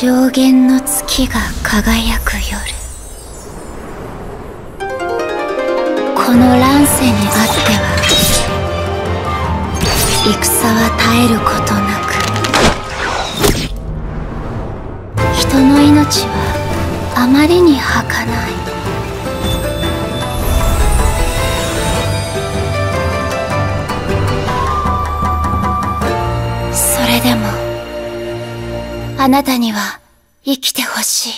上弦の月が輝く夜。この乱世にあっては戦は絶えることなく人の命はあまりに儚い。あなたには生きてほしい。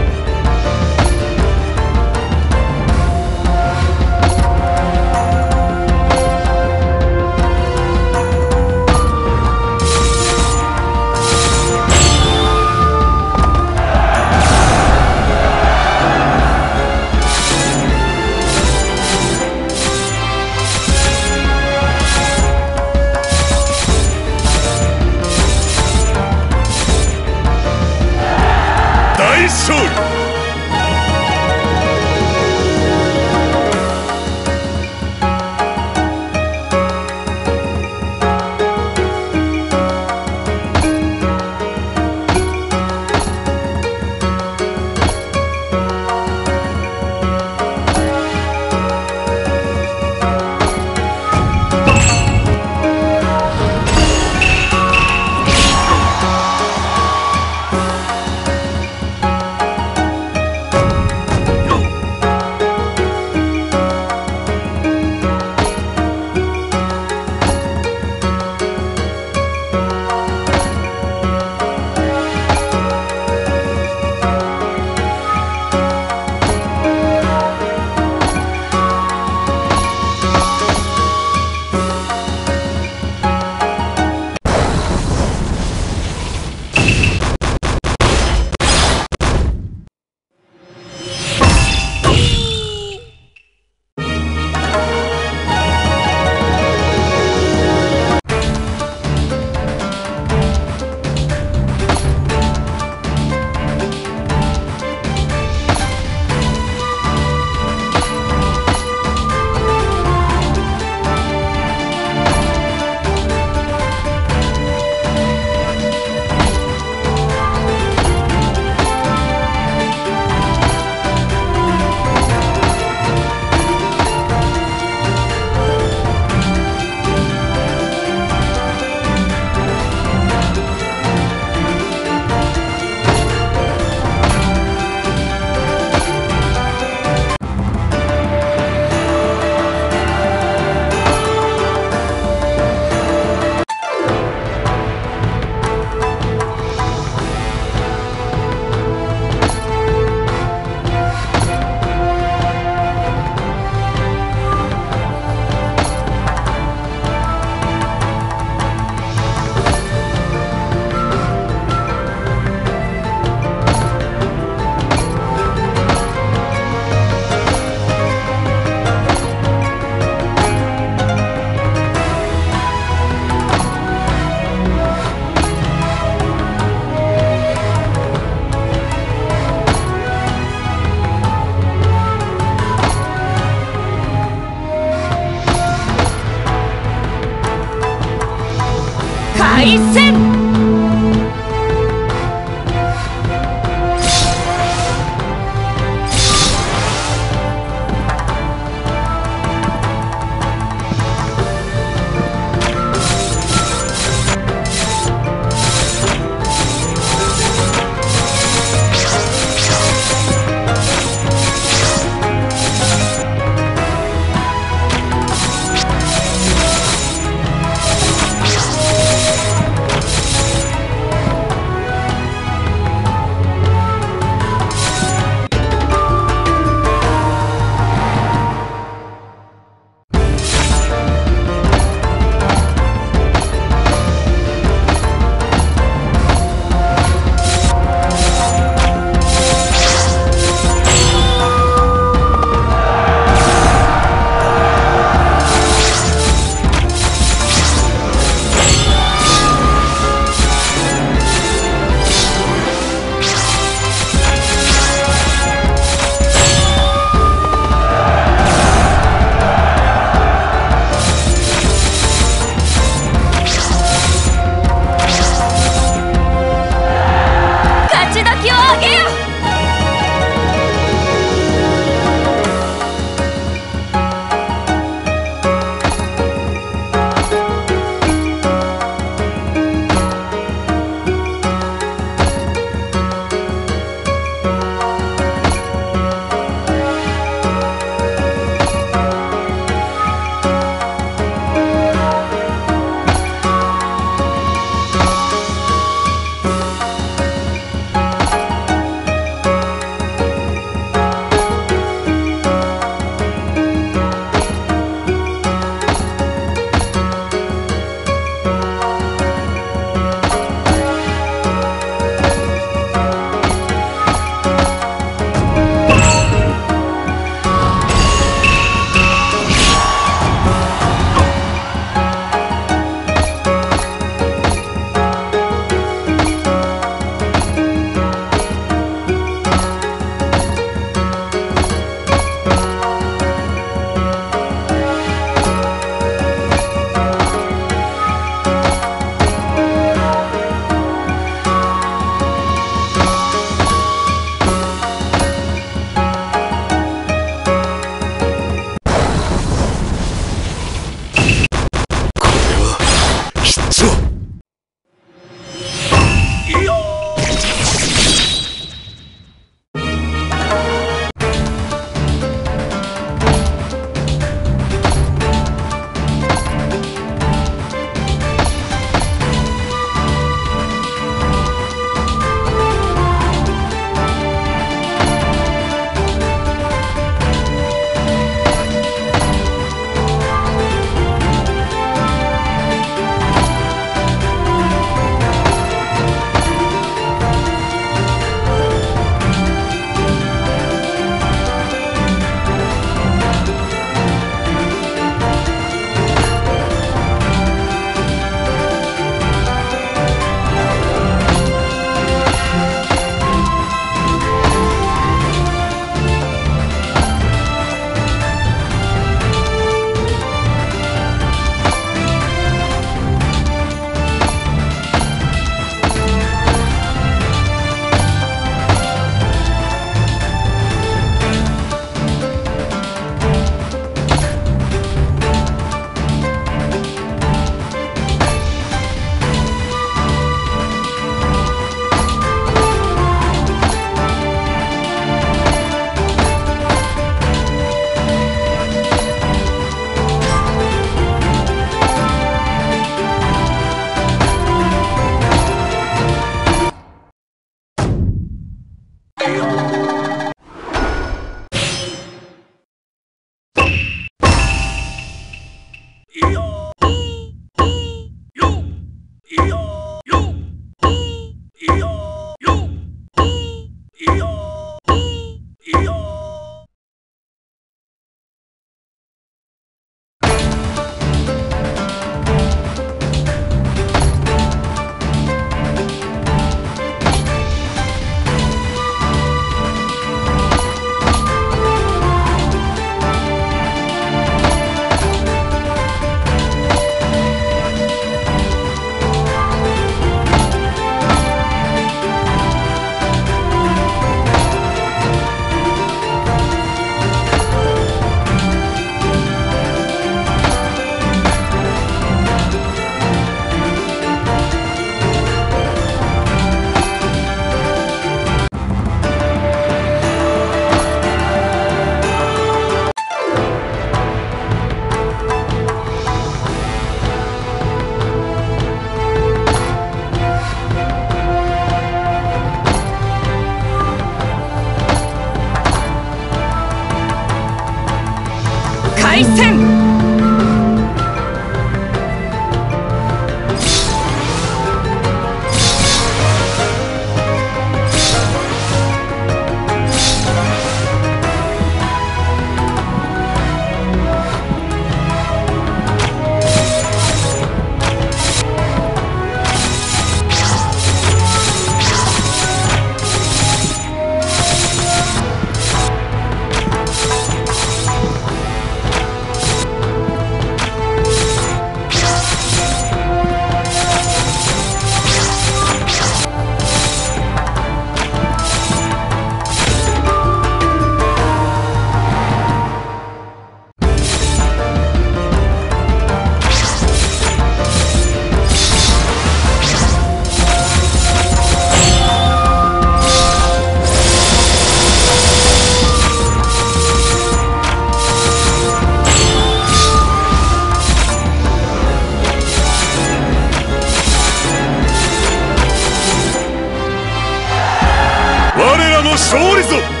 勝利ぞ。